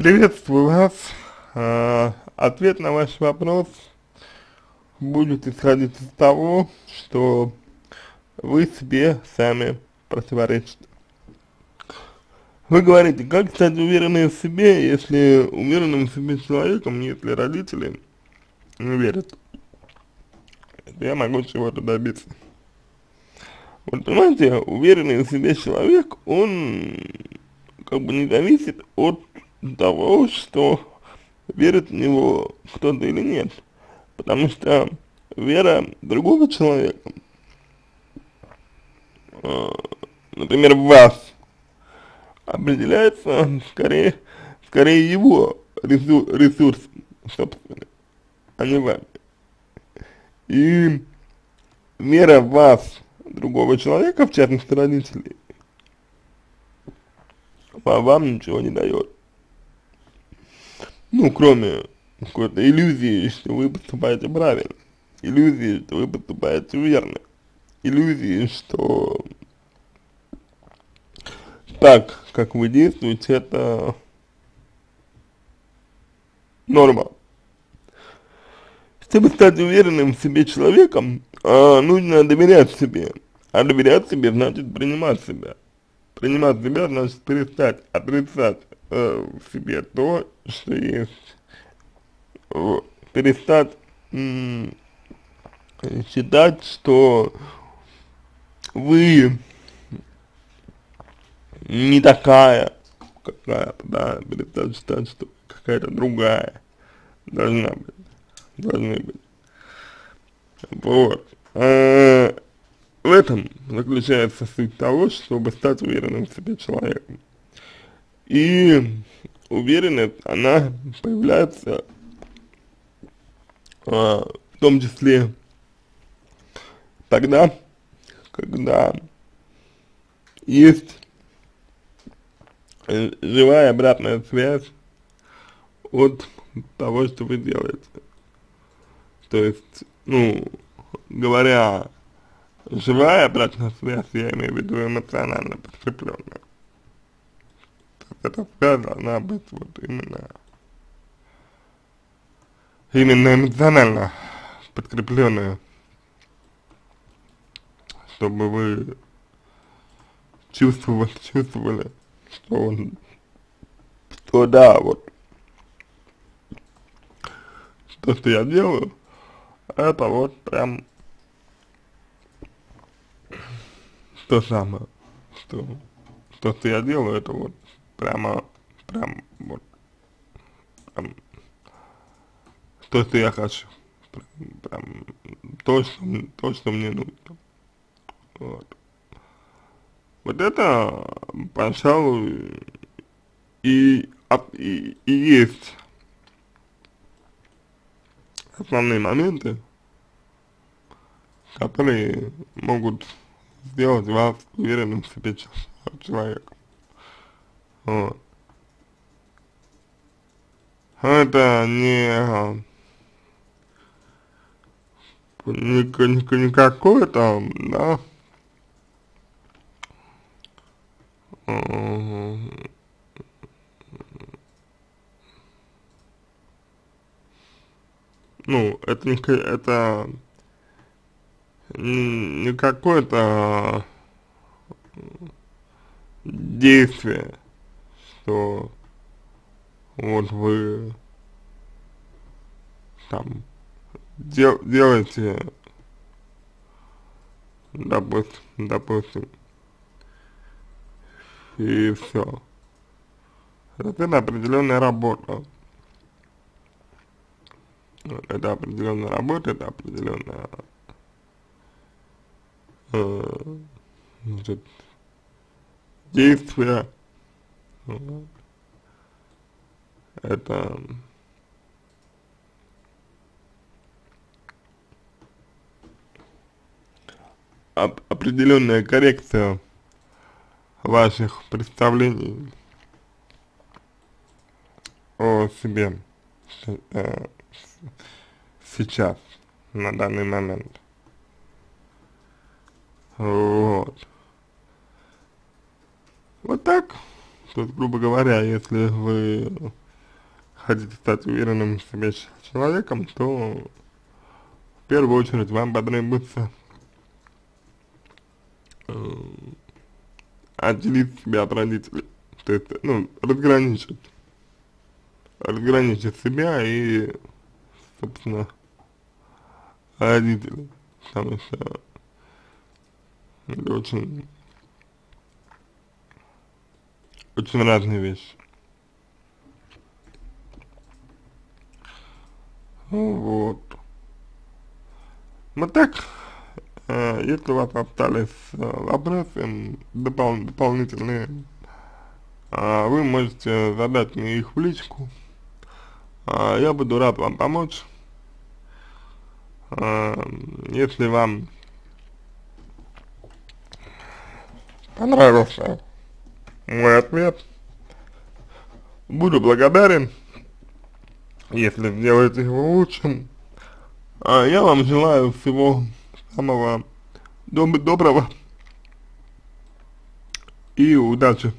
Приветствую вас. А, ответ на ваш вопрос будет исходить из того, что вы себе сами противоречите. Вы говорите, как стать уверенным в себе, если уверенным в себе человеком, если родители не верят, я могу чего-то добиться. Вот понимаете, уверенный в себе человек, он как бы не зависит от того, что верит в него кто-то или нет. Потому что вера другого человека, э, например, вас, определяется скорее, скорее его ресурс, ресурс собственный, а не вами. И вера в вас другого человека, в частности родителей, вам ничего не дает. Ну, кроме какой-то иллюзии, что вы поступаете правильно, иллюзии, что вы поступаете верно, иллюзии, что так, как вы действуете, это норма. Чтобы стать уверенным в себе человеком, а, нужно доверять себе. А доверять себе значит принимать себя. Принимать себя значит перестать отрицать э, в себе то, что есть. Вот. Перестать считать, что вы не такая, какая-то, да, перестать считать, что какая-то другая должна быть, должны быть. Вот. А, в этом заключается суть того, чтобы стать уверенным в себе человеком. И уверенность, она появляется а, в том числе тогда, когда есть живая обратная связь от того, что вы делаете. То есть, ну, говоря живая обратная связь, я имею в виду эмоционально подкрепленная. Эта связь должна быть вот именно, именно эмоционально подкрепленная, чтобы вы чувствовали, чувствовали, что он, что да, вот, то, что я делаю, это вот прям то самое, что то, что я делаю, это вот прямо, прям вот, прям, то, что я хочу, прям, прям то, что, то, что мне нужно, вот. Вот это, пожалуй, и, и, и есть основные моменты, которые могут сделать вас уверенным в себе человеком. Вот. Это не, не, не, не какое-то, да, ну, это не, это не какое-то действие, что вот вы там дел, делаете, допустим, допустим, и все. Это определенная работа. Это определенная работа, это определенная э, значит, действия. Вот. Это оп определенная коррекция ваших представлений о себе э, сейчас, на данный момент. Вот. Вот так. То есть, грубо говоря, если вы хотите стать уверенным в себе человеком, то в первую очередь вам потребуется э, отделить себя от родителей. То есть, ну, разграничить. Разграничить себя и, собственно, родителей. Потому что это очень, очень разные вещи. Вот. Вот так, э, если у вас остались э, вопросы допол дополнительные, э, вы можете задать мне их в личку. Э, я буду рад вам помочь. Э, если вам понравился мой ответ, буду благодарен если сделаете его лучшим. А я вам желаю всего самого доб доброго и удачи.